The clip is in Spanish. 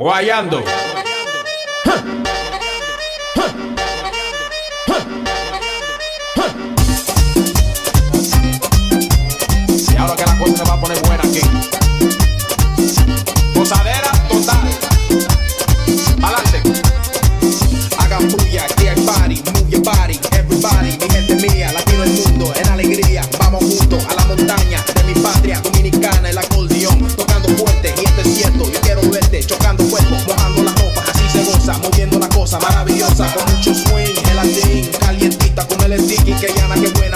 Guayando. con mucho swing, gelatín, calientita con el sticky que llana que puede.